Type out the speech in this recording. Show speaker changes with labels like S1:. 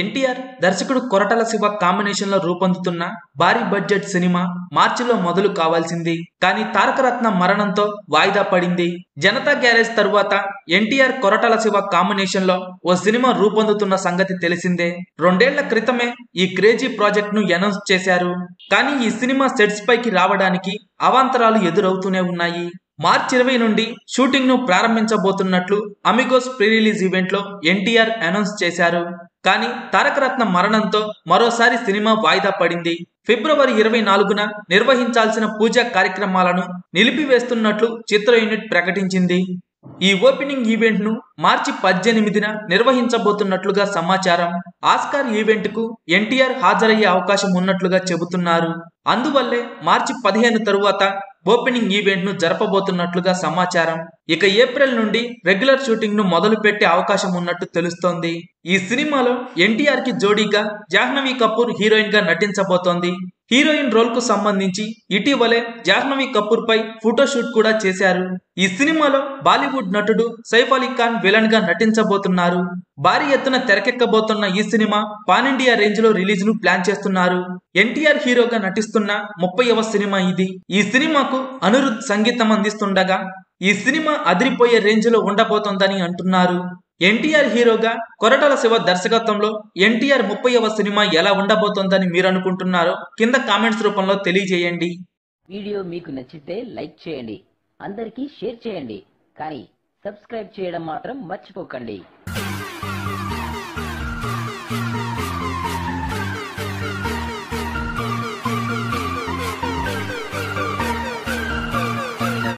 S1: ఎన్టీఆర్ దర్శకుడు కొరటల శివ కాంబినేషన్లో రూపొందుతున్న భారీ బడ్జెట్ సినిమా మార్చిలో మొదలు కావాల్సింది. కానీ తారకరత్న మరణంతో వాయిదా పడింది. జనతా గ్యారేజ్ తరువాత ఎన్టీఆర్ కొరటల శివ కాంబినేషన్లో ఓ సినిమా రూపొందుతున్న సంగతి తెలిసిందే. రెండేళ్ళ క్రితమే ఈ క్రేజీ ప్రాజెక్ట్ను అనౌన్స్ చేశారు. కానీ ఈ సినిమా సెట్స్ పైకి రావడానికి అవాంతరాలు ఎదురవుతూనే ఉన్నాయి. మార్చి ఇరవై నుండి షూటింగ్ను ప్రారంభించబోతున్నట్లు అమిగోస్ ప్రీ రిలీజ్ ఈవెంట్లో ఎన్టీఆర్ అనౌన్స్ చేశారు. కానీ తారకరత్న మరణంతో మరోసారి సినిమా వాయిదా పడింది. ఫిబ్రవరి ఇరవై నాలుగున నిర్వహించాల్సిన పూజా కార్యక్రమాలను నిలిపివేస్తున్నట్లు చిత్ర యూనిట్ ప్రకటించింది. ఈ ఓపెనింగ్ ఈవెంట్ను మార్చి పద్దెనిమిదిన నిర్వహించబోతున్నట్లుగా సమాచారం. ఆస్కార్ ఈవెంట్కు ఎన్టీఆర్ హాజరయ్యే అవకాశం ఉన్నట్లుగా చెబుతున్నారు. అందువల్లే మార్చి పదిహేను తరువాత ఓపెనింగ్ ఈవెంట్ను జరపబోతున్నట్లుగా సమాచారం. ఇక ఏప్రిల్ నుండి రెగ్యులర్ షూటింగ్ను మొదలు పెట్టే అవకాశం ఉన్నట్టు తెలుస్తోంది. ఈ సినిమాలో ఎన్టీఆర్కి జోడీగా జాహ్నవి కపూర్ హీరోయిన్గా నటించబోతోంది. హీరోయిన్ రోల్కు సంబంధించి ఇటీవలే జాహ్నవి కపూర్ పై ఫోటోషూట్ కూడా చేశారు. ఈ సినిమాలో బాలీవుడ్ నటుడు సైఫ్ అలీ ఖాన్ విలన్గా నటించబోతున్నారు. భారీ ఎత్తున తెరకెక్కబోతున్న ఈ సినిమా పాన్ ఇండియా రేంజ్లో రిలీజ్ను ప్లాన్ చేస్తున్నారు. ఎన్టీఆర్ హీరోగా నటిస్తున్న ముప్పైవ సినిమా ఇది. ఈ సినిమాకు అనిరుద్ సంగీతం అందిస్తుండగా ఈ సినిమా అదిరిపోయే రేంజ్లో ఉండబోతోందని అంటున్నారు. ఎన్టీఆర్ హీరోగా కొరటాల శివ దర్శకత్వంలో ఎన్టీఆర్ ముప్పైవ సినిమా ఎలా ఉండబోతోందని మీరు అనుకుంటున్నారో కింద కామెంట్స్ రూపంలో తెలియజేయండి.
S2: వీడియో మీకు నచ్చితే లైక్ చేయండి అందరికీ షేర్ చేయండి కానీ సబ్స్క్రైబ్ చేయడం మాత్రం మర్చిపోకండి.